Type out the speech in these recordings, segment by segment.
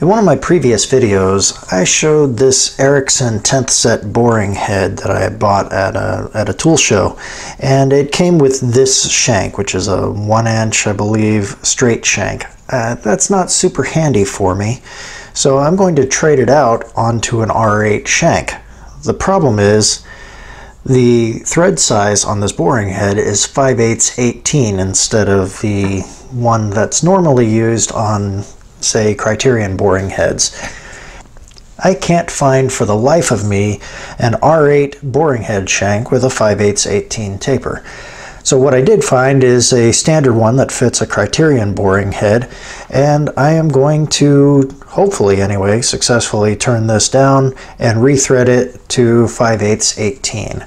In one of my previous videos, I showed this Erickson Tenthset boring head that I bought at a, at a tool show, and it came with this shank, which is a one inch, I believe, straight shank. Uh, that's not super handy for me, so I'm going to trade it out onto an R8 shank. The problem is, the thread size on this boring head is 5 8 18 instead of the one that's normally used on say, criterion boring heads. I can't find for the life of me an R8 boring head shank with a 5 8 18 taper. So what I did find is a standard one that fits a criterion boring head and I am going to, hopefully anyway, successfully turn this down and rethread it to 5 8 18.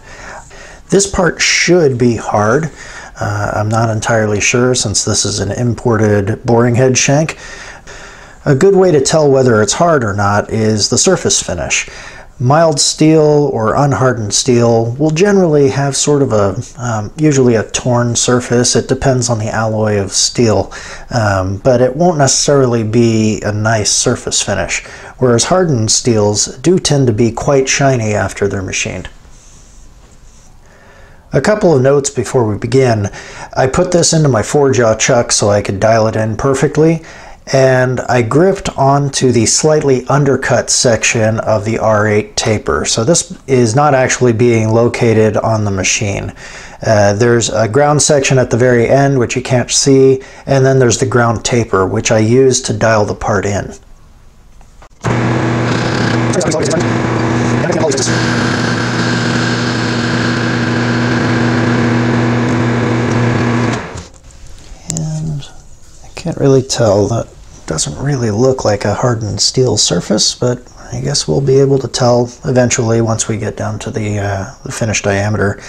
This part should be hard. Uh, I'm not entirely sure since this is an imported boring head shank, a good way to tell whether it's hard or not is the surface finish. Mild steel or unhardened steel will generally have sort of a, um, usually a torn surface. It depends on the alloy of steel, um, but it won't necessarily be a nice surface finish, whereas hardened steels do tend to be quite shiny after they're machined. A couple of notes before we begin. I put this into my four-jaw chuck so I could dial it in perfectly, and I gripped onto the slightly undercut section of the R8 taper. So this is not actually being located on the machine. Uh, there's a ground section at the very end which you can't see and then there's the ground taper which I use to dial the part in. Can't really tell. That doesn't really look like a hardened steel surface, but I guess we'll be able to tell eventually once we get down to the, uh, the finished diameter.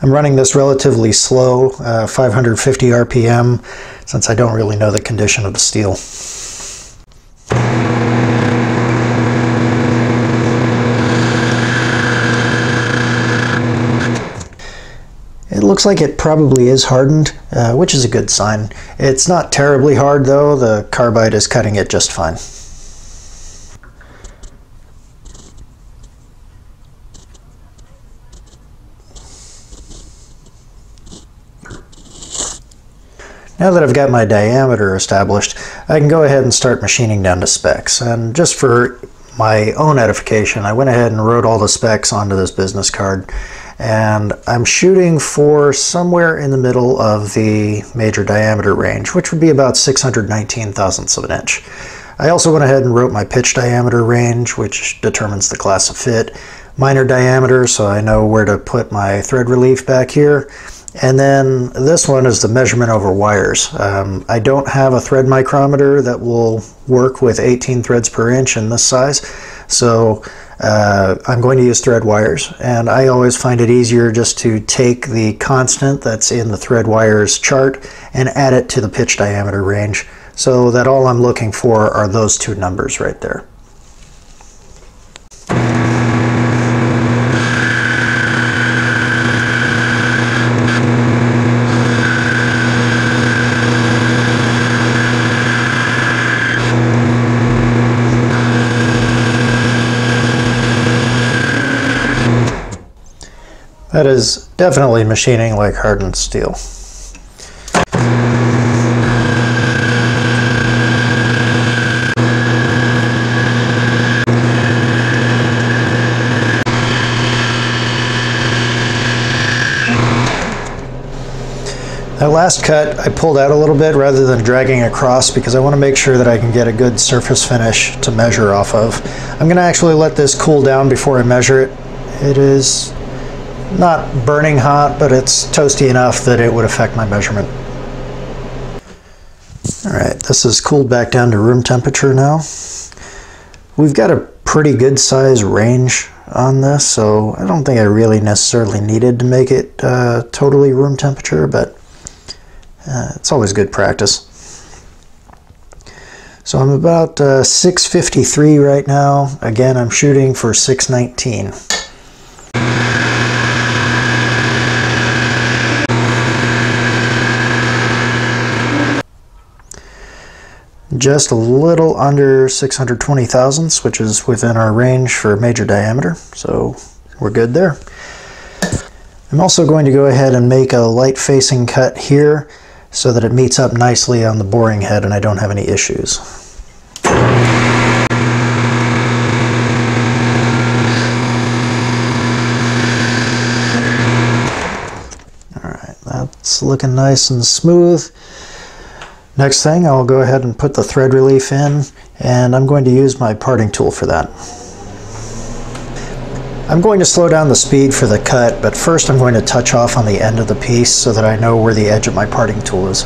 I'm running this relatively slow, uh, 550 RPM, since I don't really know the condition of the steel. Looks like it probably is hardened, uh, which is a good sign. It's not terribly hard though, the carbide is cutting it just fine. Now that I've got my diameter established, I can go ahead and start machining down to specs. And just for my own edification, I went ahead and wrote all the specs onto this business card and I'm shooting for somewhere in the middle of the major diameter range, which would be about 619 thousandths of an inch. I also went ahead and wrote my pitch diameter range, which determines the class of fit, minor diameter, so I know where to put my thread relief back here, and then this one is the measurement over wires. Um, I don't have a thread micrometer that will work with 18 threads per inch in this size, so uh, I'm going to use thread wires and I always find it easier just to take the constant that's in the thread wires chart and add it to the pitch diameter range so that all I'm looking for are those two numbers right there. That is definitely machining like hardened steel. That last cut I pulled out a little bit rather than dragging across because I want to make sure that I can get a good surface finish to measure off of. I'm going to actually let this cool down before I measure it. It is not burning hot, but it's toasty enough that it would affect my measurement. All right, this is cooled back down to room temperature now. We've got a pretty good size range on this, so I don't think I really necessarily needed to make it uh, totally room temperature, but uh, it's always good practice. So I'm about uh, 653 right now. Again, I'm shooting for 619. Just a little under 620 thousandths, which is within our range for major diameter, so we're good there. I'm also going to go ahead and make a light facing cut here so that it meets up nicely on the boring head and I don't have any issues. Alright, that's looking nice and smooth. Next thing, I'll go ahead and put the thread relief in, and I'm going to use my parting tool for that. I'm going to slow down the speed for the cut, but first I'm going to touch off on the end of the piece so that I know where the edge of my parting tool is.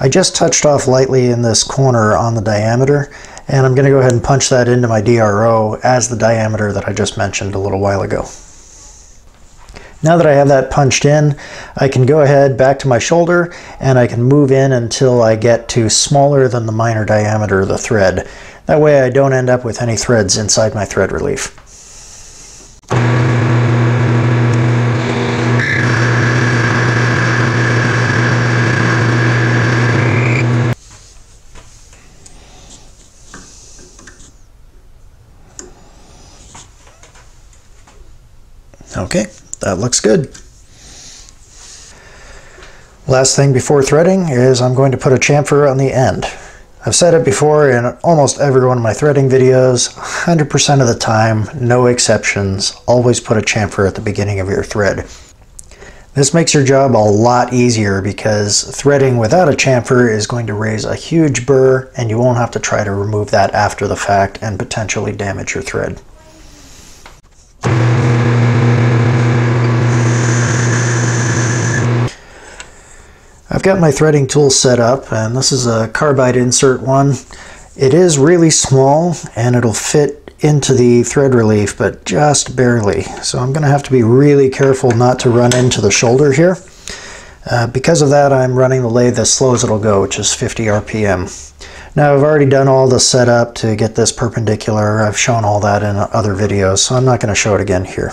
I just touched off lightly in this corner on the diameter, and I'm going to go ahead and punch that into my DRO as the diameter that I just mentioned a little while ago. Now that I have that punched in, I can go ahead back to my shoulder and I can move in until I get to smaller than the minor diameter of the thread. That way I don't end up with any threads inside my thread relief. That looks good. Last thing before threading is I'm going to put a chamfer on the end. I've said it before in almost every one of my threading videos, 100% of the time, no exceptions, always put a chamfer at the beginning of your thread. This makes your job a lot easier because threading without a chamfer is going to raise a huge burr and you won't have to try to remove that after the fact and potentially damage your thread. I've got my threading tool set up and this is a carbide insert one. It is really small and it'll fit into the thread relief but just barely so I'm gonna have to be really careful not to run into the shoulder here. Uh, because of that I'm running the lathe as slow as it'll go which is 50 RPM. Now I've already done all the setup to get this perpendicular. I've shown all that in other videos so I'm not going to show it again here.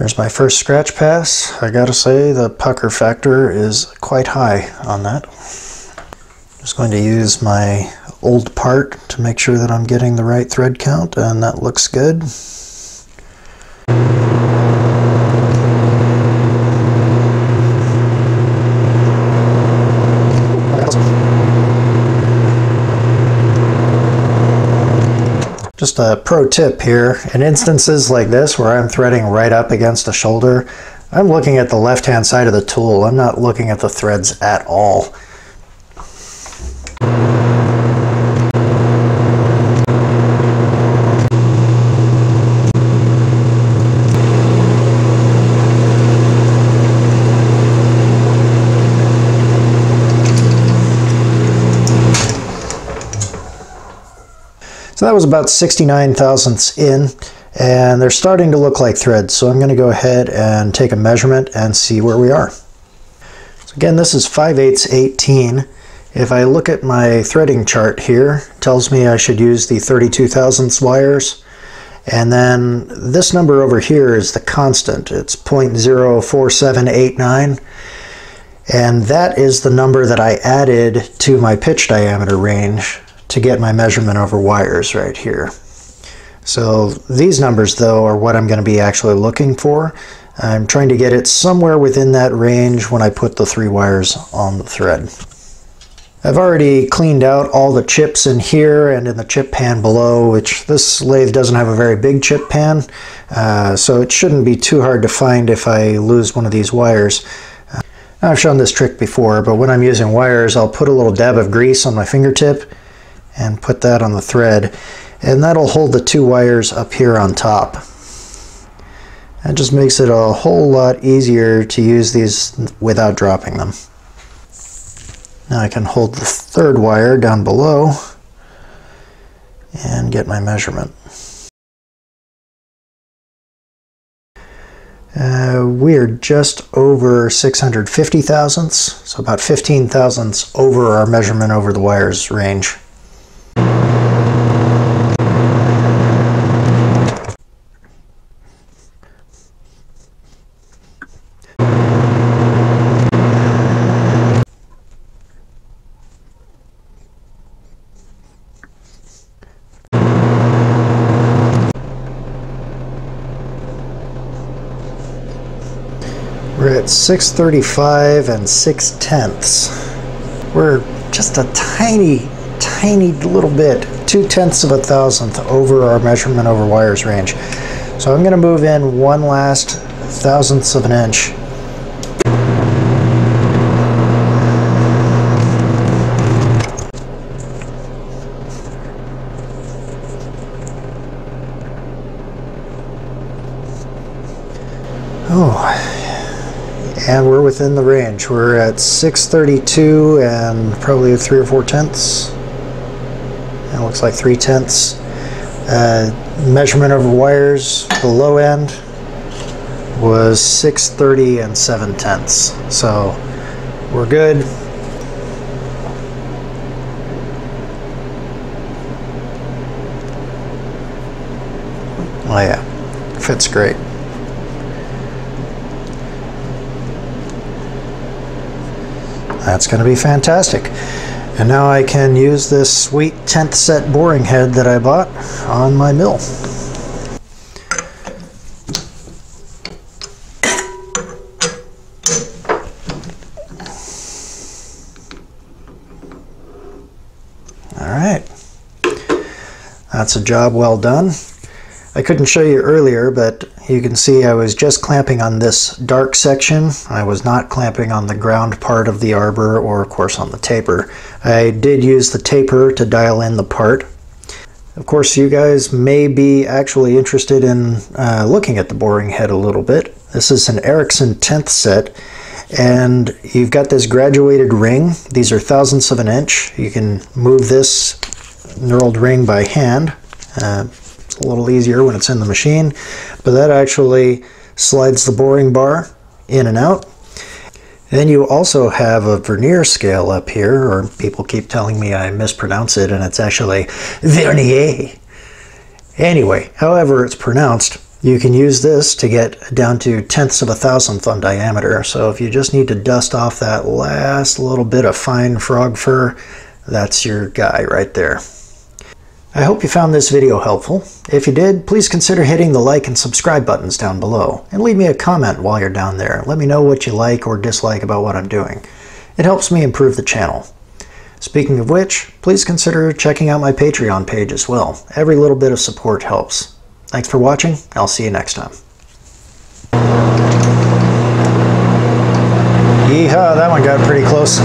There's my first scratch pass. I gotta say the pucker factor is quite high on that. Just going to use my old part to make sure that I'm getting the right thread count and that looks good. A pro tip here, in instances like this where I'm threading right up against a shoulder, I'm looking at the left hand side of the tool. I'm not looking at the threads at all. That was about 69 thousandths in and they're starting to look like threads. So I'm going to go ahead and take a measurement and see where we are. So again, this is 5 8 18. If I look at my threading chart here, tells me I should use the 32 thousandths wires. And then this number over here is the constant. It's 0.04789. And that is the number that I added to my pitch diameter range to get my measurement over wires right here. So these numbers though are what I'm going to be actually looking for. I'm trying to get it somewhere within that range when I put the three wires on the thread. I've already cleaned out all the chips in here and in the chip pan below, which this lathe doesn't have a very big chip pan, uh, so it shouldn't be too hard to find if I lose one of these wires. Uh, I've shown this trick before, but when I'm using wires, I'll put a little dab of grease on my fingertip and put that on the thread and that'll hold the two wires up here on top. That just makes it a whole lot easier to use these without dropping them. Now I can hold the third wire down below and get my measurement. Uh, we're just over 650 thousandths, so about 15 thousandths over our measurement over the wires range. 635 and 6 tenths. We're just a tiny, tiny little bit, two tenths of a thousandth over our measurement over wires range. So I'm going to move in one last thousandths of an inch Oh, and we're within the range. We're at 632 and probably three or four tenths. It looks like three tenths. Uh, measurement over wires, the low end was 630 and seven tenths. So we're good. Oh yeah, fits great. That's going to be fantastic. And now I can use this sweet Tenthset boring head that I bought on my mill. All right. That's a job well done. I couldn't show you earlier, but you can see I was just clamping on this dark section. I was not clamping on the ground part of the arbor or of course on the taper. I did use the taper to dial in the part. Of course, you guys may be actually interested in uh, looking at the boring head a little bit. This is an Erickson Tenthset and you've got this graduated ring. These are thousandths of an inch. You can move this knurled ring by hand. Uh, a little easier when it's in the machine, but that actually slides the boring bar in and out. Then you also have a vernier scale up here, or people keep telling me I mispronounce it and it's actually vernier. Anyway, however it's pronounced, you can use this to get down to tenths of a thousandth on diameter. So if you just need to dust off that last little bit of fine frog fur, that's your guy right there. I hope you found this video helpful. If you did, please consider hitting the like and subscribe buttons down below, and leave me a comment while you're down there. Let me know what you like or dislike about what I'm doing. It helps me improve the channel. Speaking of which, please consider checking out my Patreon page as well. Every little bit of support helps. Thanks for watching. I'll see you next time. Yeehaw, that one got pretty close.